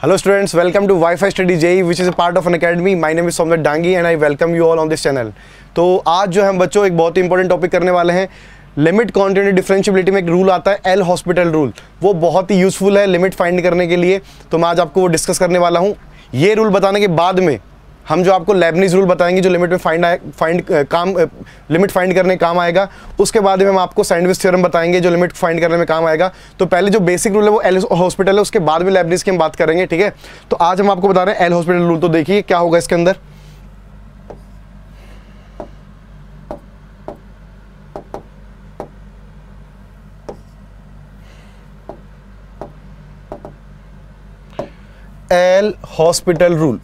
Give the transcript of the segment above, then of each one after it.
Hello students, welcome to Wi-Fi Study JE which is a part of an academy. My name is Somnath Dangi and I welcome you all on this channel. तो आज जो हम बच्चों एक बहुत ही important topic करने वाले हैं। लिमिट कॉन्टिन्यू डिफ्रेंशियबिलिटी में एक रूल आता है एल हॉस्पिटल रूल वो बहुत ही यूजफुल है लिमिट फाइंड करने के लिए। तो मैं आज आपको वो डिस्कस करने वाला हूँ। ये रूल बताने के बाद में हम जो आपको लेबनीज रूल बताएँगे, जो लिमिट में फाइंड फाइंड काम लिमिट फाइंड करने काम आएगा, उसके बाद में हम आपको सैंडविच थ्योरम बताएँगे, जो लिमिट फाइंड करने में काम आएगा। तो पहले जो बेसिक रूल है, वो एल हॉस्पिटल है, उसके बाद में लेबनीज की हम बात करेंगे, ठीक है? तो आज हम आपको बता रहे हैं एल हॉस्पिटल रूल तो देखिए क्या होगा इसके अंदर। एल हॉस्पिटल रूल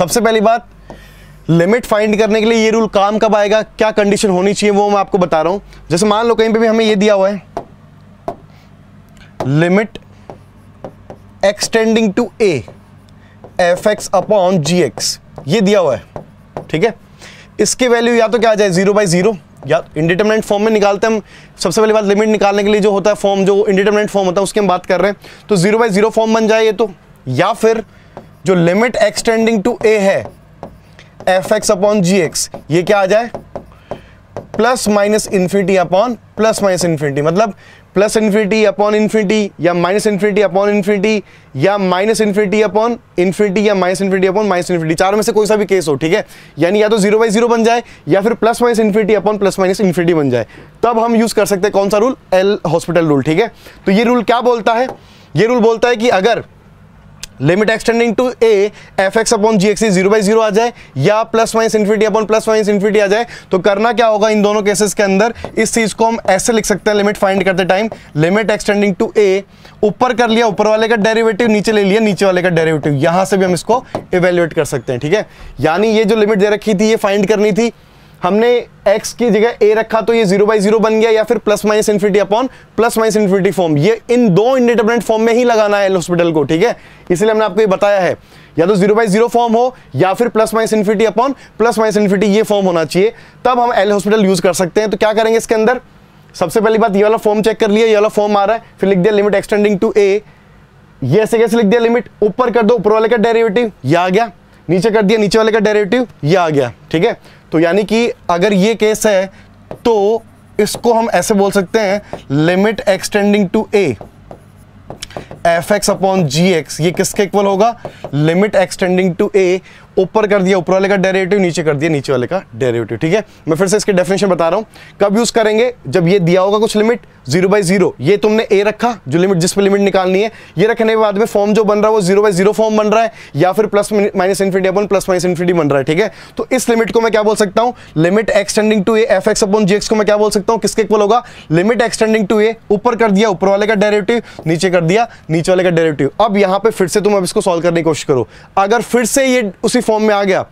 सबसे पहली बात लिमिट फाइंड करने के लिए ये रूल काम कब आएगा? क्या कंडीशन होनी चाहिए वो मैं आपको बता रहा हूँ। जैसे मान लो कहीं पे भी हमें ये दिया हुआ है limit extending to a f x upon g x ये दिया हुआ है, ठीक है? इसकी वैल्यू या तो क्या आ जाए ज़ीरो बाई ज़ीरो या इंडिटरमिनेंट फॉर्म में निकालते हैं हम। सबसे पहली बात लिमिट निकालने के लिए जो होता है फॉर्म जो इंडिटरमिनेंट फॉर्म होता है, उसकी हम बात कर रहे हैं। तो ज़ीरो बाई ज़ीरो फॉर्म बन जाए ये तो या फिर जो लिमिट एक्सटेंडिंग टू ए है f x upon g x ये क्या आ जाए? Plus minus infinity upon plus minus infinity मतलब प्लस इन्फिनिटी अपॉन इन्फिनिटी या माइनस इन्फिनिटी अपॉन इन्फिनिटी या माइनस इन्फिनिटी अपॉन इन्फिनिटी या minus infinity upon minus infinity चारों में से कोई सा भी केस हो, ठीक है? यानी या तो ज़ीरो बाई ज़ीरो बन जाए, या फिर plus minus infinity upon plus minus infinity बन जाए। तब हम यूज़ कर सकते हैं कौन सा रूल एल हॉस्पिटल रूल ठीक है? तो ये रूल क्या बोलता है? ये रूल बोलता है कि अगर limit extending to a f x upon g x zero by zero आ जाए, या plus minus infinity upon plus minus infinity आ जाए तो करना क्या होगा इन दोनों केसेस के अंदर? इस चीज़ को हम ऐसे लिख सकते हैं लिमिट फाइंड करते time limit extending to a ऊपर कर लिया, ऊपर वाले का डेरिवेटिव नीचे ले लिया, नीचे वाले का डेरिवेटिव यहाँ से भी हम इसको इवेल्युएट कर सकते हैं, ठीक है? यानी ये जो लिमिट दे रखी थी, ये फाइंड करनी थी हमने x की जगह a रखा तो ये ज़ीरो बाई ज़ीरो बन गया या फिर plus minus infinity upon plus minus infinity form ये इन दो इंडिटरमिनेट फॉर्म में ही लगाना है हॉस्पिटल को, ठीक है? इसलिए हमने आपको ये बताया है। या तो ज़ीरो बाई ज़ीरो फॉर्म हो या फिर plus minus infinity upon plus minus infinity ये फॉर्म होना चाहिए। तब हम एल हॉस्पिटल यूज़ कर सकते हैं। तो क्या करेंगे इसके अंदर? सबसे पहली बात, ये वाला फॉर्म चेक कर लिया, ये वाला फॉर्म आ रहा है। फिर लिख दिया लिमिट एक्सटेंडिंग टू ए ये ऐसे कैसे लिख दिया लिमिट ऊपर कर दो, ऊपर वाले का डेरिवेटिव ये आ गया। नीचे कर दिया, नीचे वाले का डेरिवेटिव ये आ गया, ठीक है? तो यानी कि अगर ये केस है तो इसको हम ऐसे बोल सकते हैं limit extending to a f x upon g x ये किसके इक्वल होगा? लिमिट एक्सटेंडिंग टू ए ऊपर कर दिया, ऊपर वाले का डेरिवेटिव नीचे कर दिया, नीचे वाले का डेरिवेटिव ठीक है? मैं फिर से इसकी डेफिनेशन बता रहा हूँ। कब यूज़ करेंगे? जब ये दिया होगा कुछ लिमिट ज़ीरो बाई ज़ीरो ये तुमने ए रखा, जो लिमिट जिस पे लिमिट निकालनी है, ये रखने के बाद में फॉर्म जो बन रहा है, वो ज़ीरो बाई ज़ीरो फॉर्म बन रहा है, या फिर plus minus infinity upon plus minus infinity बन रहा है, ठीक है? तो इस लिमिट को मैं क्या बोल सकता हूँ? Limit extending to a f x upon g x को मैं क्या बोल सकता हूँ? किसके इक्वल होगा? लिमिट एक्सटेंडिंग टू ए ऊपर कर दिया, ऊपर वाले का डेरिवेटिव नीचे कर दिया, नीचे वाले का डेरिवेटिव अब यहाँ पे फिर से तुम अब इसको सॉल्व करने की कोशिश करो। अगर फिर से ये उसी फॉर्म में आ गया।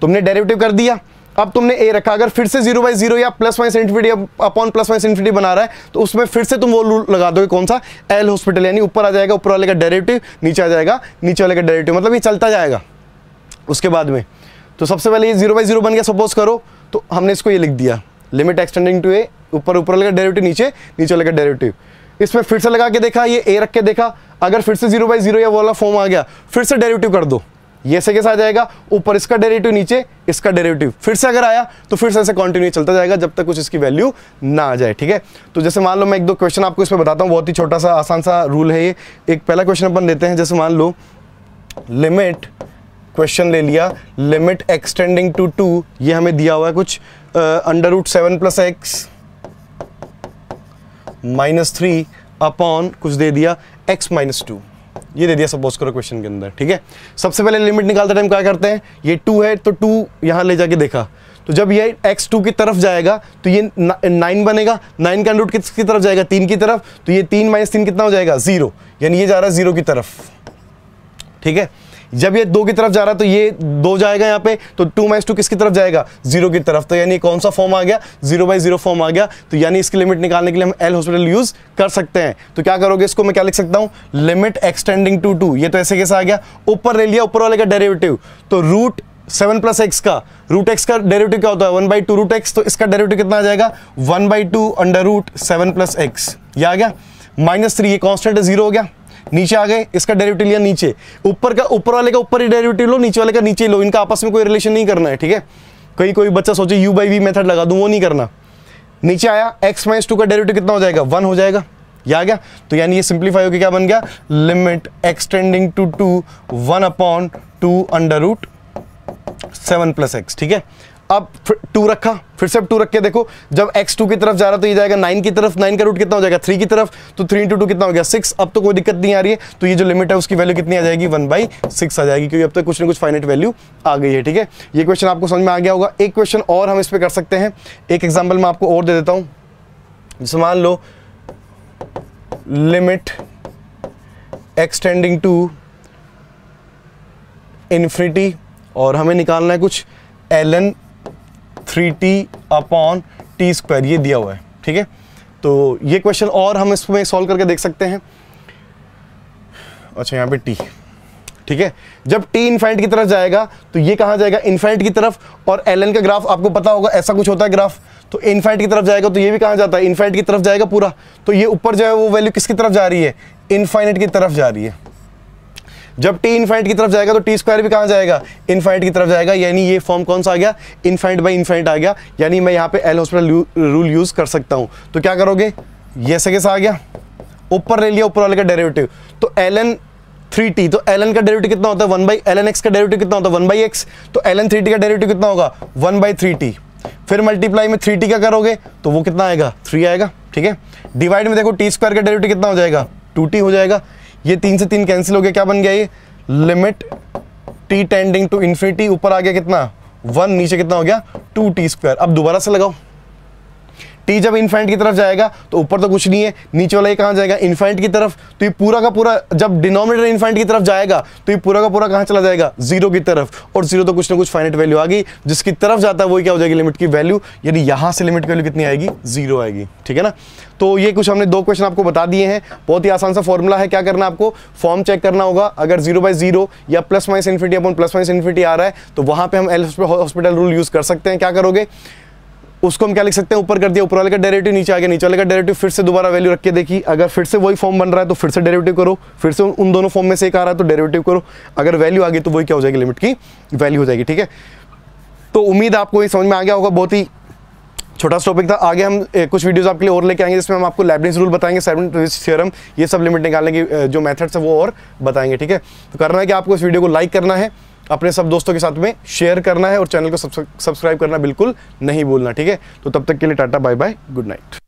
तुमने डेरिवेटिव कर दिया। अब तुमने ए रखा। अगर फिर से ज़ीरो बाई ज़ीरो या plus minus infinity upon plus minus infinity बना रहा है तो उसमें फिर से तुम वो रूल लगा दोगे। कौन सा? एल हॉस्पिटल यानी ऊपर आ जाएगा, ऊपर वाले का डेरिवेटिव नीचे आ जाएगा, नीचे वाले का डेरिवेटिव मतलब ये चलता जाएगा। उसके बाद में। तो सबसे पहले ये ज़ीरो बाई ज़ीरो बन गया। सपोज़ करो तो हमने इसको ये लिख दिया। लिमिट एक्सटेंडिंग टू ए ऊपर ऊपर वाले का डेरिवेटिव नीचे नीचे वाले का डेरिवेटिव इसमें फिर से लगा के देखा, ये ए रख के देखा। अगर फिर से ज़ीरो बाई ज़ीरो या वाला फॉर्म आ गया, फिर से डेरिवेटिव कर दो। ये से कैसे आ जाएगा? ऊपर इसका डेरेटिव नीचे इसका डेरेटिव फिर से अगर आया तो फिर से ऐसे कंटिन्यू चलता जाएगा जब तक कुछ इसकी वैल्यू ना आ जाए, ठीक है? तो जैसे मान लो मैं एक दो क्वेश्चन आपको इसमें बताता हूँ, बहुत ही छोटा सा, आसान सा रूल है ये। एक पहला क्वेश्चन अपन देते हैं, जैसे मान लो लिमिट क्वेश्चन ले लिया लिमिट एक्सटेंडिंग टू टू ये हमें दिया हुआ है कुछ under root seven plus x minus three upon कुछ दे दिया एक्स माइनस टू ये दे दिया सपोज़ करो क्वेश्चन के अंदर, ठीक है? सबसे पहले लिमिट निकालते टाइम क्या करते हैं? ये टू है तो टू यहाँ ले जाके देखा। तो जब ये एक्स टू की तरफ़ जाएगा तो ये नाइन बनेगा। नाइन का रूट किसकी तरफ़ जाएगा? तीन की तरफ़। तो ये तीन माइनस तीन कितना हो जाएगा? ज़ीरो यानी ये जा रहा है ज़ीरो की तरफ़। ठीक है? जब ये दो की तरफ़ जा रहा है तो ये दो जाएगा यहाँ पे तो टू माइनस टू किसकी तरफ़ जाएगा? ज़ीरो की तरफ़। तो यानी कौन सा फॉर्म आ गया? ज़ीरो बाई ज़ीरो फॉर्म आ गया। तो यानी इसकी लिमिट निकालने के लिए हम एल हॉस्पिटल यूज़ कर सकते हैं। तो क्या करोगे इसको? मैं क्या लिख सकता हूँ? लिमिट एक्सटेंडिंग टू टू ये तो ऐसे कैसे आ गया। ऊपर ले लिया, ऊपर वाले का डेरिवेटिव तो रूट सेवन प्लस एक्स का। रूट एक्स का डेरिवेटिव क्या होता है? One by two root x तो इसका डेरिवेटिव कितना आ जाएगा? One by two under root seven plus x ये आ गया। माइनस थ्री ये कॉन्स्टेंट ज़ीरो हो गया। नीचे आ गए, इसका डेरिवेटिव लिया नीचे। ऊपर का, ऊपर वाले का ऊपर ही डेरिवेटिव लो, नीचे वाले का नीचे लो। इनका आपस में कोई रिलेशन नहीं करना है, ठीक है? कहीं, कोई बच्चा सोचे यू बाई वी मेथड लगा दूँ, वो नहीं करना। नीचे आया एक्स माइनस टू का डेरिवेटिव कितना हो जाएगा? वन हो जाएगा। ये आ गया। तो यानी ये सिंप्लीफाई होकर क्या बन गया? Limit extending to two one upon two under root seven plus x ठीक है? अब टू रखा, फिर से अब टू रख के देखो, जब एक्स टू की तरफ़ जा रहा तो ये जाएगा नाइन की तरफ़ नाइन का रूट कितना हो जाएगा? थ्री की तरफ़ तो थ्री इंटू टू कितना हो गया? सिक्स अब तो कोई दिक्कत नहीं आ रही है। तो ये जो लिमिट है, उसकी वैल्यू कितनी आ जाएगी? वन बाई सिक्स आ जाएगी, क्योंकि अब तक तो कुछ ना कुछ फाइनेट वैल्यू आ गई है, ठीक है? ये क्वेश्चन आपको समझ में आ गया होगा। एक क्वेश्चन और हम इस पर कर सकते हैं। एक एग्ज़ाम्पल मैं आपको और दे देता हूँ। जैसे मान लो लिमिट एक्सटेंडिंग टू इन्फिनिटी और हमें निकालना है कुछ l n three t upon t square ये दिया हुआ है, ठीक है? तो ये क्वेश्चन और हम इसमें सॉल्व करके देख सकते हैं। अच्छा यहाँ पे टी ठीक है? जब टी इन्फाइट की तरफ़ जाएगा तो ये कहाँ जाएगा? इन्फाइट की तरफ़, और एल का ग्राफ आपको पता होगा, ऐसा कुछ होता है ग्राफ तो इन्फाइट की तरफ़ जाएगा तो ये भी कहाँ जाता है? इन्फाइट की तरफ़ जाएगा पूरा। तो ये ऊपर जो है, वो वैल्यू किसकी तरफ़ जा रही है? इनफाइनेट की तरफ़ जा रही है। जब टी इनफाइट की तरफ़ जाएगा तो टी स्क्वायर भी कहाँ जाएगा? इनफाइट की तरफ़ जाएगा, यानी ये फॉर्म कौन सा आ गया? इनफाइट बाई इनफाइट आ गया। यानी मैं यहाँ पे एल हॉस्पिटल रूल यूज़ कर सकता हूँ। तो क्या करोगे? ये से कैसा आ गया? ऊपर ले लिया, ऊपर वाले का डेरिवेटिव तो एल एन थ्री टी तो एल एन का डेरिवेटिव कितना होता है? One by l n x का डेरिवेटिव कितना होता है? वन बाई एक्स तो एल एन थ्री टी का डेरिवेटिव कितना होगा? वन बाई थ्री टी फिर मल्टीप्लाई में थ्री टी का करोगे? तो वो कितना आएगा? थ्री आएगा, ठीक है? डिवाइड में देखो टी स्क्वायर का डेरिवेटिव कितना हो जाएगा? टू टी हो जाएगा। ये तीन से तीन कैंसिल हो गया, क्या बन गया ये? Limit t tending to infinity ऊपर आ गया कितना? वन नीचे कितना हो गया? टू टी स्क्वायर अब दोबारा से लगाओ। टी जब इन्फाइंट की तरफ़ जाएगा तो ऊपर तो कुछ नहीं है, नीचे वाला ये कहाँ जाएगा? इन्फाइंट की तरफ़। तो ये पूरा का पूरा, जब डिनोमिनेटर इन्फाइंट की तरफ़ जाएगा तो ये पूरा का पूरा कहाँ चला जाएगा? ज़ीरो की तरफ़। और ज़ीरो तो कुछ ना कुछ फाइनेट वैल्यू आ गई। जिसकी तरफ़ जाता है, वही क्या हो जाएगी? लिमिट की वैल्यू यदि यहाँ से लिमिट की वैल्यू कितनी आएगी? ज़ीरो आएगी। ठीक है ना? तो ये कुछ हमने दो क्वेश्चन आपको बता दिए हैं। बहुत ही आसान सा फॉर्मूला है। क्या करना आपको? फॉर्म चेक करना होगा। अगर ज़ीरो बाई ज़ीरो या plus minus infinity upon plus minus infinity आ रहा है तो वहाँ पे हम एल हॉस्पिटल रूल यूज़ कर सकते हैं। क्या करोगे? उसको हम क्या लिख सकते हैं? ऊपर कर दिया। ऊपर वाले का डेरिवेटिव नीचे आ गया। नीचे वाले का डेरिवेटिव फिर से दोबारा वैल्यू रख के देखी अगर फिर से वही फॉर्म बन रहा है तो फिर से डेरिवेटिव करो। फिर से उन दोनों फॉर्म में से एक आ रहा है तो डेरिवेटिव करो। अगर वैल्यू आ गई तो वही क्या हो जाएगी? लिमिट की वैल्यू हो जाएगी। ठीक है? तो उम्मीद आपको ये समझ में आ गया होगा। बहुत ही छोटा सा टॉपिक था। आगे हम कुछ वीडियोस आपके लिए और लेके आएँगे, जिसमें हम आपको लेबनिज रूल बताएँगे सेवन थ्योरम ये सब लिमिट निकालने की जो मेथड्स है, वो और बताएँगे, ठीक है? तो करना है कि आपको इस वीडियो को लाइक करना है, अपने सब दोस्तों के साथ में शेयर करना है, और चैनल को सब्सक्राइब करना बिल्कुल नहीं भूलना, ठीक है? तो तब तक के लिए tata bye bye good night